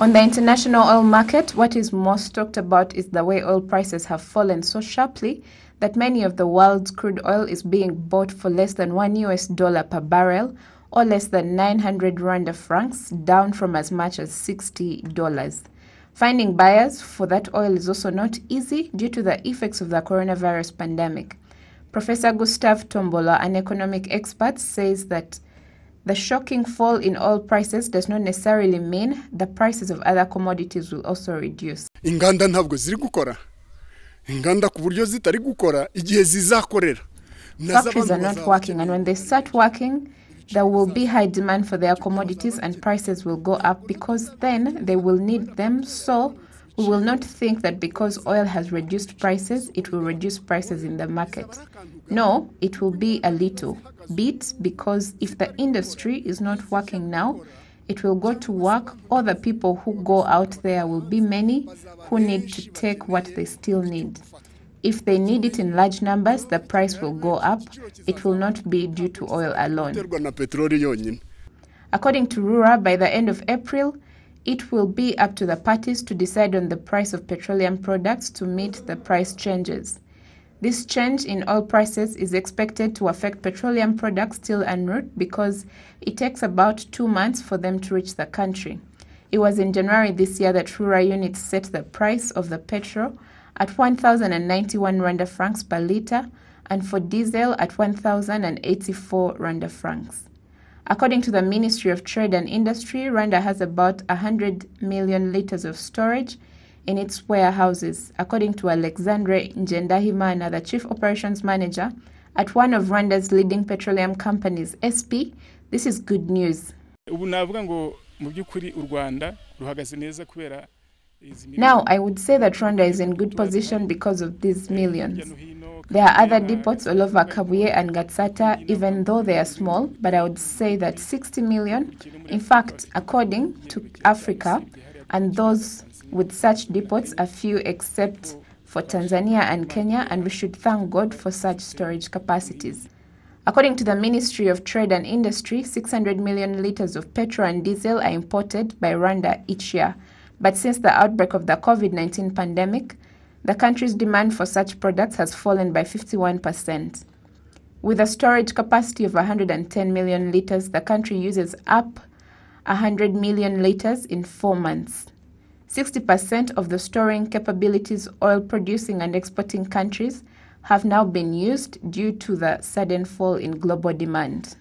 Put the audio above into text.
On the international oil market, what is most talked about is the way oil prices have fallen so sharply that many of the world's crude oil is being bought for less than 1 US dollar per barrel or less than 900 Rwanda francs, down from as much as $60. Finding buyers for that oil is also not easy due to the effects of the coronavirus pandemic. Professor Gustav Tombola, an economic expert, says that the shocking fall in oil prices does not necessarily mean the prices of other commodities will also reduce. inganda ntabwo ziri gukora inganda ku buryo zitari gukora igihe zizakorera Factories are not working, and when they start working, there will be high demand for their commodities and prices will go up because then they will need them. So, we will not think that because oil has reduced prices, it will reduce prices in the market. No, it will be a little bit because if the industry is not working now, it will go to work, or the people who go out there will be many who need to take what they still need. If they need it in large numbers, the price will go up. It will not be due to oil alone. biterwa na peteroli yonyine According to Rura, by the end of April, it will be up to the parties to decide on the price of petroleum products to meet the price changes. This change in oil prices is expected to affect petroleum products still en route because it takes about two months for them to reach the country. It was in January this year that Rura units set the price of the petrol at 1,091 Rwanda francs per litre and for diesel at 1,084 Rwanda francs. According to the Ministry of Trade and Industry, Rwanda has about 100 million liters of storage in its warehouses, according to Alexandre Njendahimana, the Chief Operations Manager at one of Rwanda's leading petroleum companies, SP. This is good news. ubu navuga ngo mu by'ukuri u rwanda ruhagaze neza kubera Now, I would say that Rwanda is in good position because of these millions. hirya no hino There are other depots all over Kabuye and Gatsata, even though they are small, but I would say that 60 million, in fact, according to Africa, and those with such depots are few except for Tanzania and Kenya, and we should thank God for such storage capacities. According to the Ministry of Trade and Industry, 600 million liters of petrol and diesel are imported by Rwanda each year. But since the outbreak of the COVID 19 pandemic, the country's demand for such products has fallen by 51%. With a storage capacity of 110 million liters, the country uses up 100 million liters in four months. 60% of the storing capabilities oil producing and exporting countries have now been used due to the sudden fall in global demand.